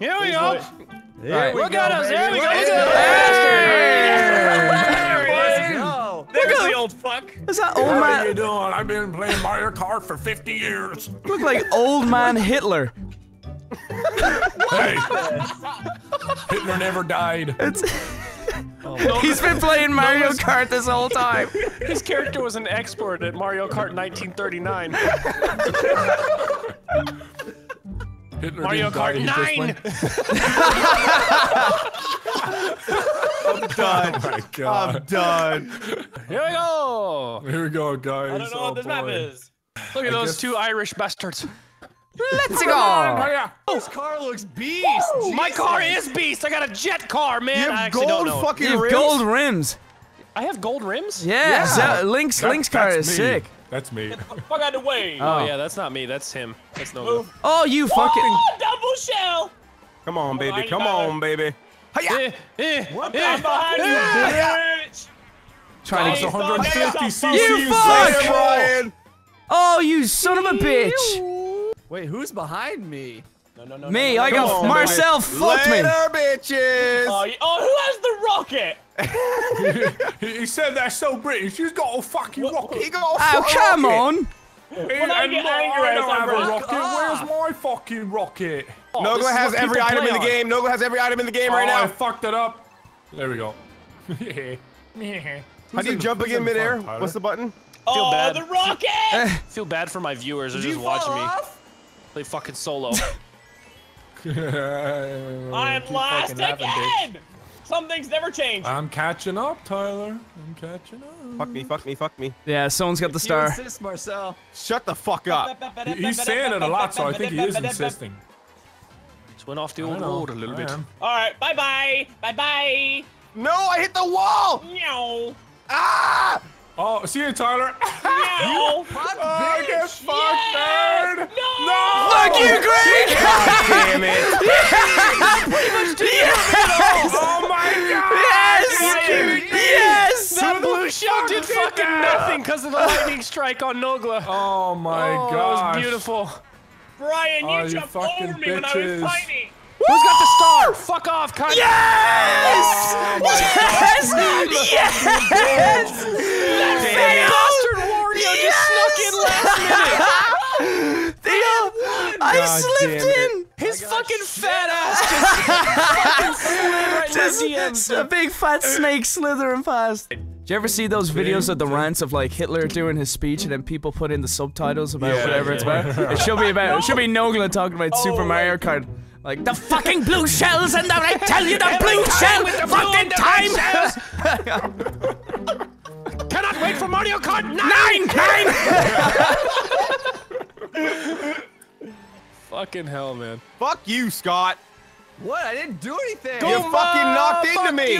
Here we go. There Look at us. There we go. Look at Let's There's the old fuck. Is that old How you man? doing? I've been playing Mario Kart for 50 years. Look like old man Hitler. Hey, Hitler never died. It's. Oh, He's been playing Mario Kart this whole time. His character was an expert at Mario Kart 1939. Hitler Mario Kart he just 9. went- Done. Oh my god. I'm done. Here we go. Here we go, guys. I don't know oh, what this oh, map is. Look at those guess- two Irish bastards. Let's go. Hiya. This oh. car looks beast. Oh, my car is beast. I got a jet car, man. You I have actually don't gold know. fucking You have rims. gold rims. I have gold rims. Yeah, Ze- Link's That- Link's car is me. sick. That's me. Fuck out of the way. Oh yeah, that's not me. That's him. That's no. Move. Oh, you fucking. Oh, double shell. Come on, baby. Come on, baby. Eh, eh, What eh, I'm behind you, eh. bitch. Trying to. Hey, 150 stop. You fuck! Later, Brian. Oh, you son of a bitch! Wait, who's behind me? No, no, no. Me, no, no, I no. got on, Marcel baby. fucked. Later, bitches. Oh, oh, who has the rocket? He he said that's so British. He's got a fucking rocket. He got a Oh, fucking come rocket. on! When I And get angry, I I don't have a running. rocket. Where's my fucking rocket? this Nogla has every people item in the game. Nogla has every item in the game right oh, I now. fucked it up. There we go. How do you jump again midair? Tyler? What's the button? Oh, bad. the rocket! Eh. Feel bad for my viewers. They're Did just you watching me off? play fucking solo. I'm last again! Some things never change. I'm catching up, Tyler. I'm catching up. Fuck me, fuck me, fuck me. Yeah, someone's got the You star. insist, Marcel. Shut the fuck up. He's saying it a lot, so I think he is insisting. Just went off the old know, road a little bit. Alright, bye bye! Bye bye! No, I hit the wall. Meow! Ah! Oh, see you, Tyler. Meow! oh, get fucked, Yes! nerd. No! Fuck you, Greg! Damn it. Yes. Oh my god. Yes! Yes! That blue shell did fucking that? nothing because of the lightning strike on Nogla. Oh my oh, god. that was beautiful. Brian, you Oh, you jumped over me when I was tiny! Who's got the star? Fuck off, cunt. Yes! Oh yes! Yes! yes! That bastard Wario just snuck in last minute. Theo, I God slipped damn in. His fucking fat ass just fucking slid right in Just my DMs. a big fat snake slithering past. Did you ever see those videos of the rants of like Hitler doing his speech and then people put in the subtitles about Yeah, whatever it's yeah. about? It should be about. It should be Nogla talking about Super Mario Kart. Like the fucking blue shells and the, I tell you the blue shell with the fucking time. Cannot wait for Mario Kart 9! Nine, nine. Fucking hell, man. Fuck you, Scott. What? I didn't do anything. You fucking knocked into me.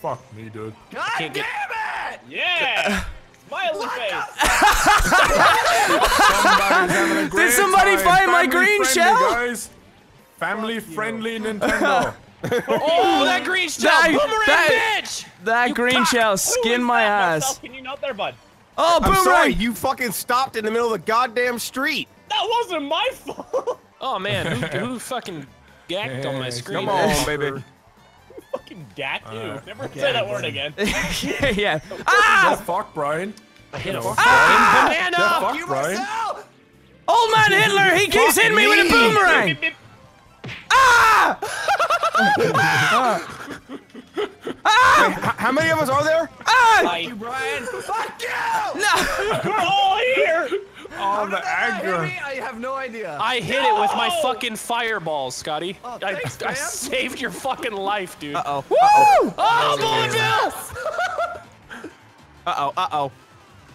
Fuck me, dude. God Can't damn get- it! Yeah! Smiley face! Somebody's having a great somebody time. find my green friendly, shell? Guys. Family friendly Nintendo. Oh, that green shell! That- Boomerang that- bitch! That green shell skin my ass. Myself, can you not there, bud? Oh, I'm sorry, boomerang! you fucking stopped in the middle of the goddamn street. That wasn't my fault! Oh man, who, who fucking gacked on my screen? Come on, baby. Fucking gack you. Never say that word again. yeah, yeah. Ah! Ah! fuck, Brian. Hit a Fuck, fucking Brian. banana! Fuck, Brian. Old man Hitler, he keeps hitting me with a me. boomerang. Beep, beep. H- how many of us are there? Ah! Bye. Brian. Fuck you! No! We're all here! Oh, the That anger. I have no idea. I hit it with my fucking fireballs, Scotty. Oh, I, thanks, I man. saved your fucking life, dude. Uh-oh. Woo! Oh, oh, Bullet Bill! Uh-oh, uh-oh.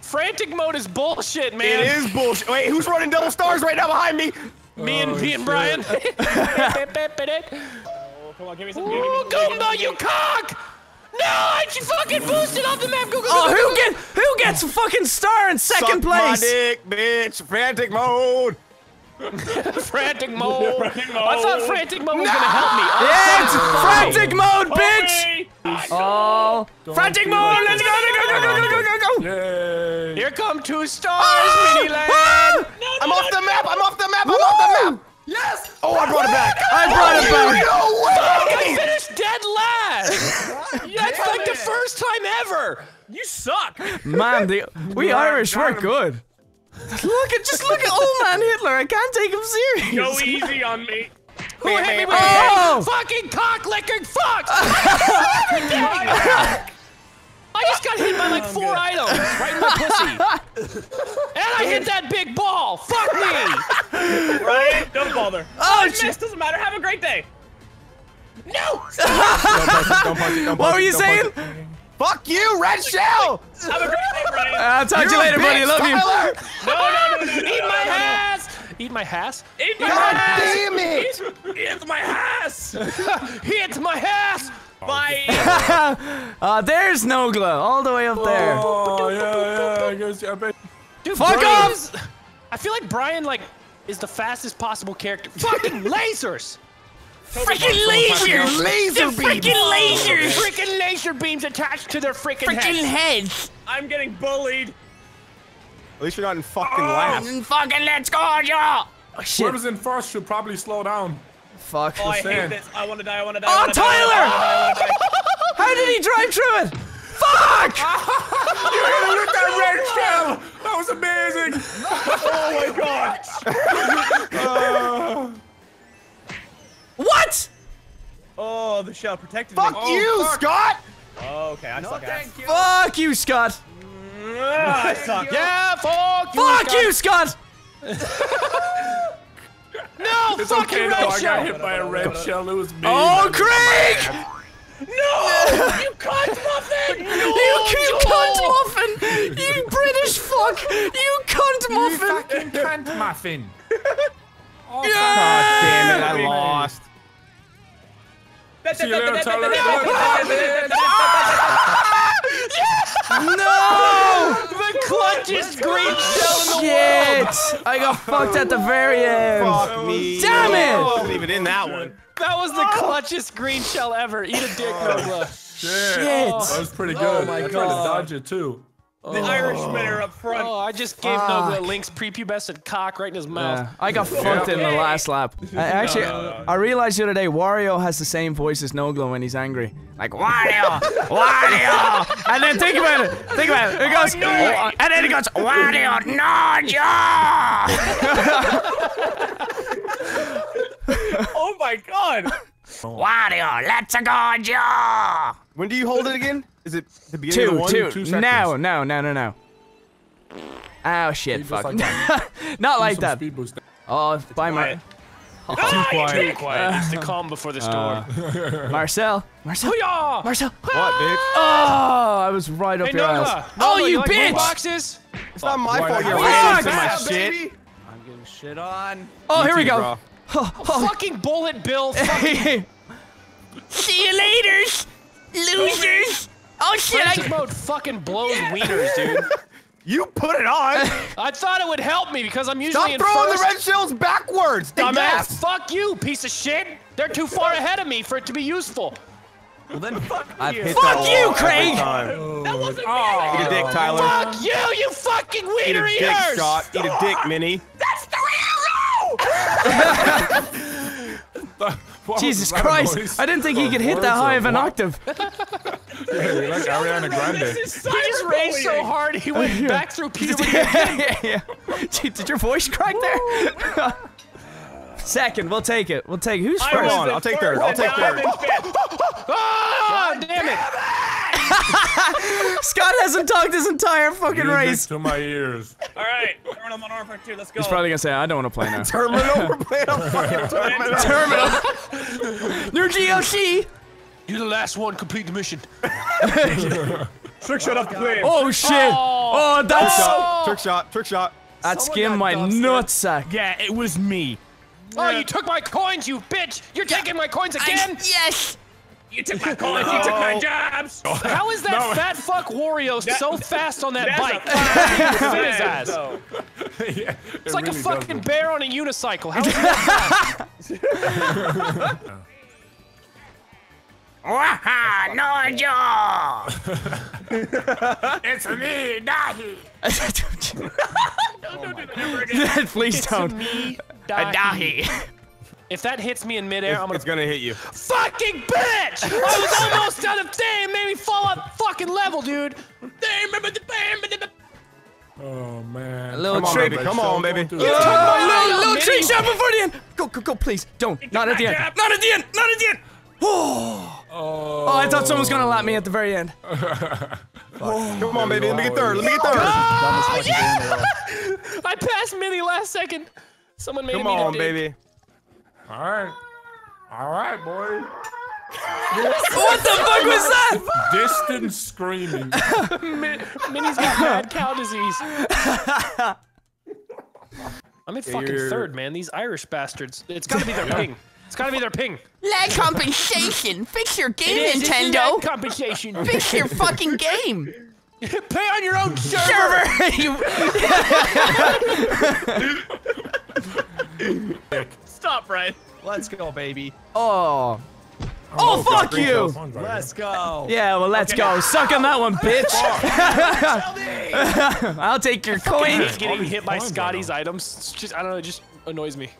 Frantic mode is bullshit, man. It is bullshit. Wait, who's running double stars right now behind me? Me and Oh, me and. Brian. Oh, come on, give me some. give Ooh, some, give me Goomba, you cock! No, I just fucking boosted off the map. Go, go, go, Oh, go, who go, get who gets a fucking star in second Suck my place? dick, bitch. Frantic mode. go. Frantic mode. Frantic I thought mode. frantic mode was gonna help me. Yeah, it's frantic mode, bitch! Okay. Oh, frantic mode! Let's go, go, go, go, go, go, go, go! Yay. Here come two stars, Oh! Mini Land. Ah! I'm off the map. I'm off the map. I'm off the map. Yes! Oh, I brought it back. I brought it back. No way! I finished dead last. That's it's like the first time ever. You suck. Man, the, we Irish, we're good. Look at, just look at old man Hitler. I can't take him serious. Go easy on me. Who hit me with Oh! a fucking cock licking fuck? I just got hit by like four oh, items right in the pussy. And I hit that big ball. Fuck me. Right? Don't bother. Oh, Miss, shit. doesn't matter. Have a great day. No! Don't punch it, don't punch it, don't What were you saying? Fuck you, Red Shell! Have a great day, Brian. I'll talk to you You're a later, buddy. bitch, Love you. Tyler! no, no, no, no, no, Eat no, my no, no. ass. Eat my ass. Eat my God ass. damn it! It's my ass. Hit my ass. Bye. Uh, there's Nogla, all the way up there. Oh, yeah, yeah, I guess, I bet. Dude, Fuck Brian off! is- I feel like Brian like is the fastest possible character. Fucking lasers. Freaking lasers! Laser beam! lasers! Freaking laser beams attached to their freaking heads. heads! I'm getting bullied. At least you're not in fucking oh, last. Fucking let's go, y'all! Oh, oh, shit. Whoever's in first should probably slow down. Fuck. Oh, I hate this. I want to die. I want to die. Oh, wanna die, I wanna Tyler! die, I oh, wanna die. How did he drive through it? Fuck! Look at that red shell! That was amazing! Oh my god. What? Oh, the shell protected me. Fuck me. you, Scott! Oh, okay, I suck ass. Thank you. Fuck you, Scott! Ah, I suck. Yeah, fuck you. Fuck Scott. you, Scott! No, It's fucking okay, red though. I shell. got hit by a red shell. It was me. Oh, Craig! No! you cunt muffin! No, You, you cunt muffin! You British fuck! You cunt muffin! You fucking cunt muffin. Oh god damn it, I lost. See you later, Tyler. No! The clutchest green shell in the world. Shit! I got fucked at the very end. Fuck me. Damn it! I wasn't even in that one. That was the clutchest green shell ever. Eat a dick, Nogla. Oh, shit. Shit. That was pretty good. Oh my I tried to dodge it too. The Irishmen are up oh. front. Oh, I just gave Nogla Link's prepubescent cock right in his mouth. Yeah, I got fucked in the last lap. I, actually, I realized the other day Wario has the same voice as Nogla when he's angry. Like Wario, Wario, and then think about it. Think about it. It goes, "Oh," and then it goes, Wario, no, Joe. Oh my god! Wario, let's go, Joe. When do you hold it again? Is it the beginning of the Two, one? two, two seconds. No, no, no, now, now. Oh shit, Just fuck. like that. Not like Some that. Speed boost. Oh, bye, Mar Quiet. Oh, too quiet. It's the uh, calm before the uh, storm. Marcel. Marcel. Hoo-yah! Marcel. What, bitch? Oh, I was right up Hey, your Nogla. ass. Oh, Nogla, you like bitch! boxes? It's not my fault not? you're Fuck! racist my Yeah, shit. baby. I'm getting shit on. Oh, here we too, go. bro. Oh, oh. Fucking bullet bill. Fucking See you later, losers. Oh shit! Frantic mode fucking blows wieners, dude. You put it on! I thought it would help me because I'm usually Stop in throwing first. the red shells backwards, Dumbass. dumbass! Fuck you, piece of shit. They're too far ahead of me for it to be useful. Well, then fuck I've you. hit Fuck that you, wall every Craig! time. That wasn't Oh. Eat a dick, Tyler. Fuck you, you fucking Eat wiener a dick, eaters. Scott. Eat a dick, Minnie. What Jesus Christ! noise? I didn't think he could hit that high of an what? octave. Yeah, you're like Ariana Grande. He just raised so hard he went back through puberty. yeah, yeah. Gee, Did your voice crack there? Second, we'll take it. We'll take it. Who's first? was on, I'll take third, I'll take third. in fifth. Ah, damn it. Scott hasn't talked his entire fucking Music race. to my ears. All right, turn on Modern Warfare 2. Let's go. He's probably gonna say, I don't want to play now. Terminal? We're playing a fucking terminal. New GOC! You're the last one. Complete the mission. Trick shot off the plane. Oh shit! Oh, oh that's Shot, trick shot, trick shot. that Someone my dusted. nutsack. Yeah, it was me. Oh, you took my coins, you bitch! You're taking my coins again? yes. You took my coins. You took my jobs. How is that No. fat fuck Wario so fast on that That's bike? a fucking Spin his fan, ass. though. yeah, It's like a fucking bear on a unicycle. How is that? It's me, Daithi. Please don't. me, Daithi. If that hits me in midair, I'm gonna It's gonna hit you. fucking bitch! I was almost out of damn, made me fall off fucking level, dude. Oh man. A little Come on, trick. baby. Come on, baby. Oh, little, little trick shot before the end. Go, go, go, please. Don't. Not at the end. Not at the end. Not at the end. Oh. Oh, oh I thought someone was gonna lap me at the very end. Oh, Come on, baby. Let me get third. Let me get third. Oh, yeah! I passed Mini last second. Someone made Come me on, to baby. All right. All right, boy. What the fuck was that? Distant screaming. Minnie's got mad cow disease. I'm in fucking Here. third, man. These Irish bastards. It's gotta be their ping. It's gotta be their ping. Lag compensation. Fix your game, It is, it's Nintendo. lag compensation. Fix your fucking game. Pay on your own server. Stop, Brian. Let's go, baby. Oh. Oh, fuck you. Let's go. Yeah, well, let's go. Suck on that one, bitch. I'll take your coin. hate getting hit by coins Scotty's items. It's just I don't know. It just annoys me.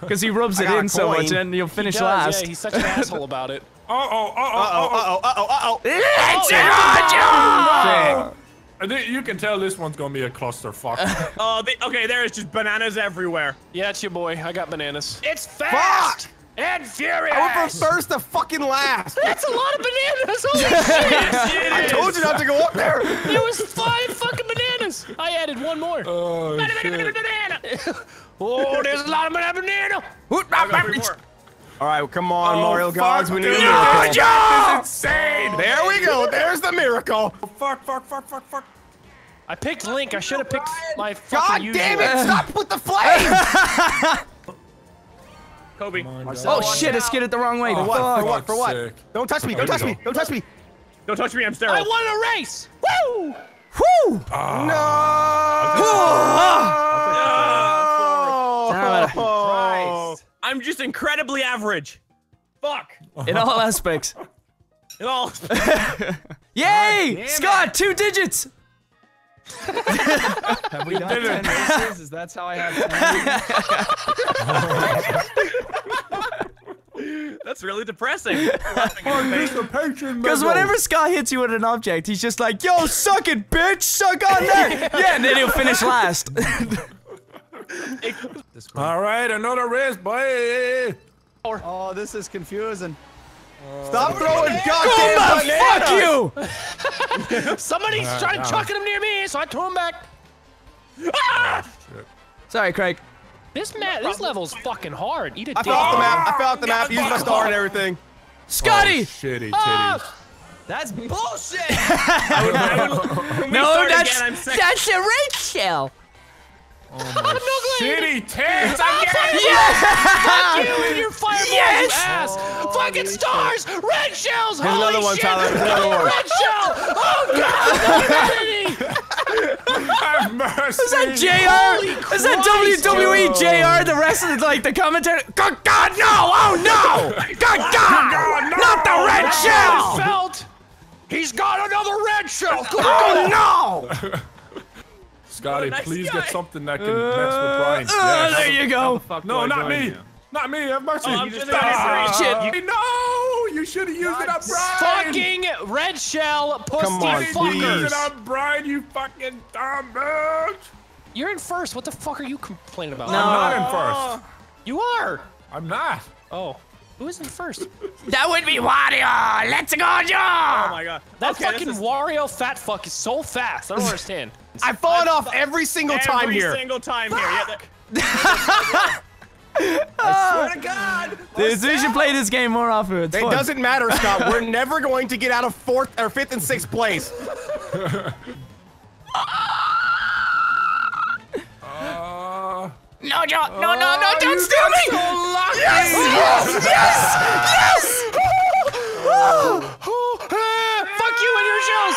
Because he rubs it in so much and you'll finish He does, last. Yeah, he's such an asshole about it. Uh oh, uh oh, Uh uh oh, uh oh, uh oh, uh Let's oh. oh. I think Uh, you can tell this one's gonna be a clusterfuck. Oh, the, okay, there is just bananas everywhere. Yeah, it's your boy. I got bananas. It's fast and furious. I went from first to fucking last. That's a lot of bananas. Holy shit! I told you not to go up there. There was five fucking bananas. I added one more. oh shit. banana. oh, there's a lot of banana. All right, come on, Mario fuck, gods. We need a dude. miracle. This is insane. There we go. There's the miracle. Fuck, fuck, fuck, fuck, fuck. I picked Link. I should have picked my fucking God usual. damn it! Stop with the flames. Kobe. Oh shit, I skidded the wrong way. For what? For what? For what? Sick. Don't touch me! Don't touch me! Don't touch me! Don't touch me, I'm sterile. I sterile. won a race. Woo! Whew. No! I'm just incredibly average. Fuck. In all aspects. In all. Yay! Scott, two digits! Have we done did 10 races? Is that how I have That's really depressing. Because whenever Scott hits you with an object, he's just like, yo, suck it, bitch! Suck on that! yeah, and then he'll finish last. All right, another race, boy. Oh, this is confusing. Stop throwing goddamn bananas! fuck you! Somebody's trying chucking him near me, so I threw him back. Ah! Sorry, Craig. This map, this level's fucking hard. Eat a I dick. fell off the map. I fell off the map. Used my star and everything. Scotty! Shitty Ah! titties. That's bullshit. no, that's again, I'm. That's a red shell. Shitty tits. Fuck you and your fireballs, Yes! you ass! Fucking stars! Red shells! Here's Holy another one, shit! Tyler. Here's another one. Red shell! Oh god! Have mercy. Is that JR? Is that WWE JR? The rest of the, like the commentary? God, God, no! Oh no! God, God! Not the red shell! Felt! He's got another red shell! Oh no! Scotty, nice please guy. get something that can mess with Brian. Oh, Yeah. there you go. No, not me. Not me. Have mercy. I'm just Ah, Shit. No, you should have used it on Brian. Fucking red shell pussy Come on, Use fuckers! it on Brian, you fucking dumb bitch. You're in first. What the fuck are you complaining about? No. I'm not in first. You are! I'm not. Oh. Who is in first? That would be Wario. Let's go, Oh my god. That Okay, fucking is Wario fat fuck is so fast. I don't understand. I've fallen off every single time here. every single time here. Yeah, I swear to God. Dude, we should play this game more often. It's It fun. doesn't matter, Scott. We're never going to get out of fourth or fifth and sixth place. Uh, No, Joe. No, no, no. Don't steal me. Yes! Yes! fuck you and your shells!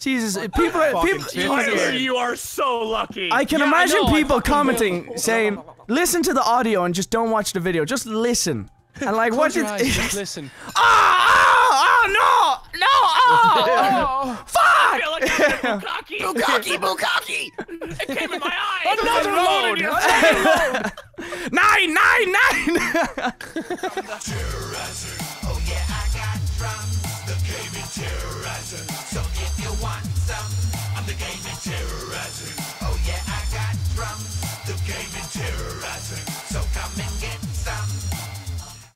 Jesus, people, people, Jesus. you are so lucky. I can yeah, imagine I people commenting, saying, "Listen to the audio and just don't watch the video. Just listen." And like, what did? just listen. Ah! Ah! Ah! No! No! Ah! Oh, fuck! I feel like bukaki. bukaki! Bukaki! It came in my eye. Another load. load. nine! Nine! Nine! gaming terrorism. So if you want some, I'm the gaming terrorism. Oh yeah, I got drums. The gaming